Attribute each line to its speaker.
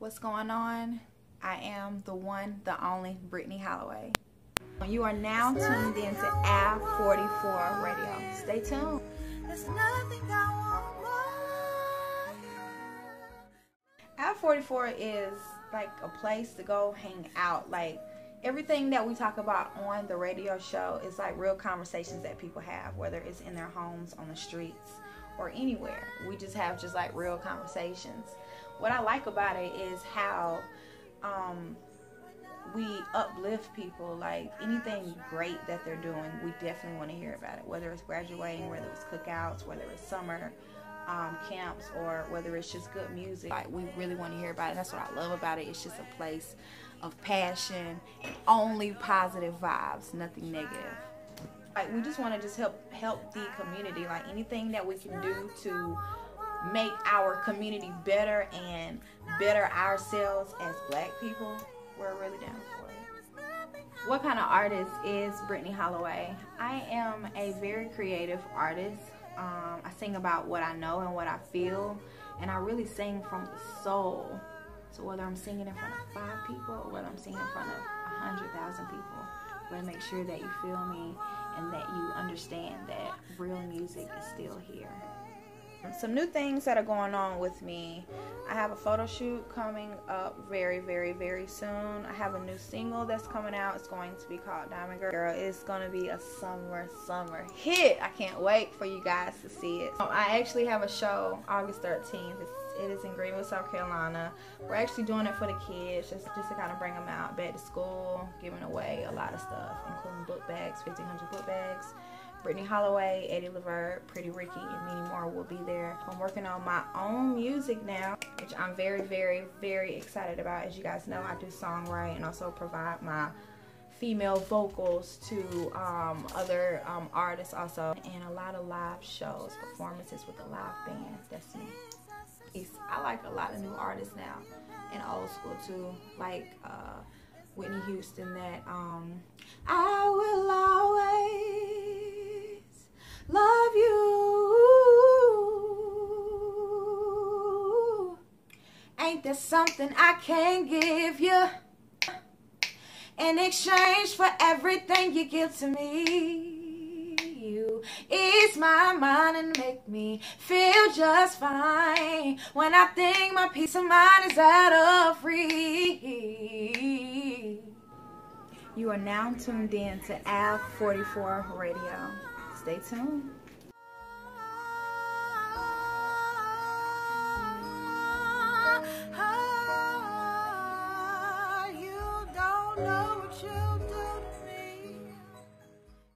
Speaker 1: What's going on? I am the one, the only Brittany Holloway. You are now tuned in to Ave 44 Radio. Stay tuned. Ave 44 is like a place to go hang out. Like everything that we talk about on the radio show is like real conversations that people have, whether it's in their homes, on the streets, or anywhere. We just have just like real conversations what I like about it is how um, we uplift people. Like anything great that they're doing, we definitely want to hear about it. Whether it's graduating, whether it's cookouts, whether it's summer um, camps, or whether it's just good music. Like we really want to hear about it. That's what I love about it. It's just a place of passion and only positive vibes, nothing negative. Like we just want to just help help the community. Like anything that we can do to make our community better and better ourselves as black people, we're really down for it. What kind of artist is Brittany Holloway? I am a very creative artist. Um, I sing about what I know and what I feel, and I really sing from the soul. So whether I'm singing in front of five people or whether I'm singing in front of a hundred thousand people, I want to make sure that you feel me and that you understand that real music is still here some new things that are going on with me. I have a photo shoot coming up very, very, very soon. I have a new single that's coming out. It's going to be called Diamond Girl. It's going to be a summer, summer hit. I can't wait for you guys to see it. Um, I actually have a show August 13th. It's, it is in Greenville, South Carolina. We're actually doing it for the kids, just, just to kind of bring them out back to school, giving away a lot of stuff, including book bags, 1,500 book bags. Brittany Holloway, Eddie Levert, Pretty Ricky, and many more will be there. I'm working on my own music now, which I'm very, very, very excited about. As you guys know, I do songwrite and also provide my female vocals to um, other um, artists also, and a lot of live shows, performances with a live band. That's me. I like a lot of new artists now, and old school too, like uh, Whitney Houston. That um, I Ain't there something I can give you in exchange for everything you give to me? You ease my mind and make me feel just fine when I think my peace of mind is out of reach. You are now tuned in to Ave 44 Radio. Stay tuned.